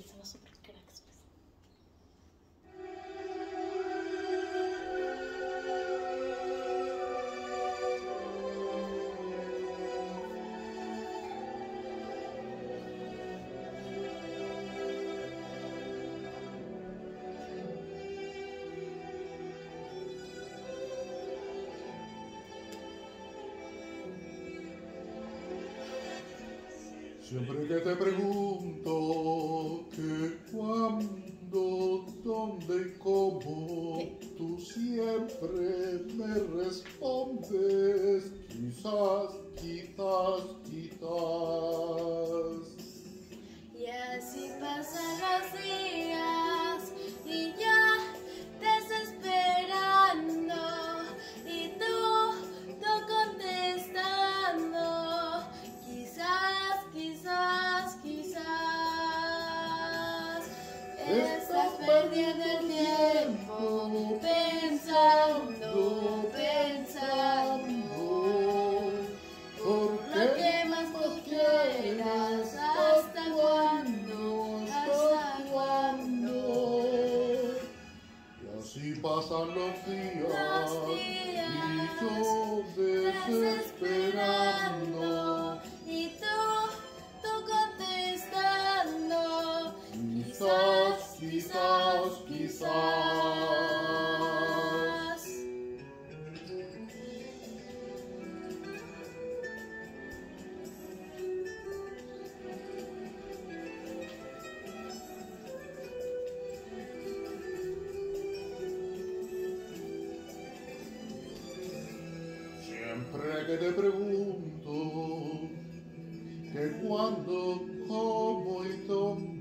いつも外 Siempre que te pregunto que cuándo, dónde y cómo, tú siempre me respondes, quizás, estás perdiendo el tiempo pensando, pensando. ¿Por Lo que más tú quieras, hasta cuándo, hasta cuándo. Y así pasan los días, y yo desesperando. Y tú, tú contestando. Quizás, Siempre te pregunto que cuándo, cómo y dónde,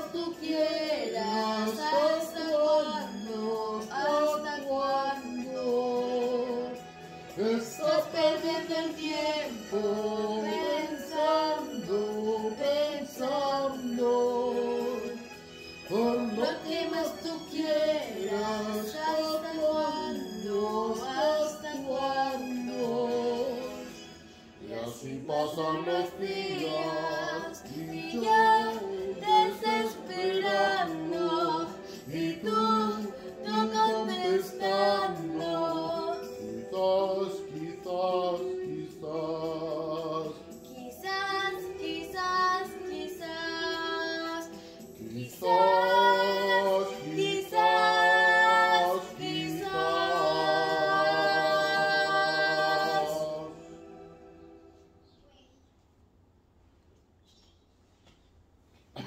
tú quieras, hasta cuándo, hasta cuándo. Estás perdiendo el tiempo pensando, pensando, por lo que más tú quieras, hasta cuándo, hasta cuándo. Y así pasan los días y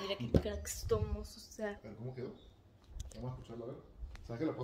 Mira qué cracks somos, o sea. ¿Cómo quedó? Vamos a escucharlo a ver. ¿Sabes que la puedo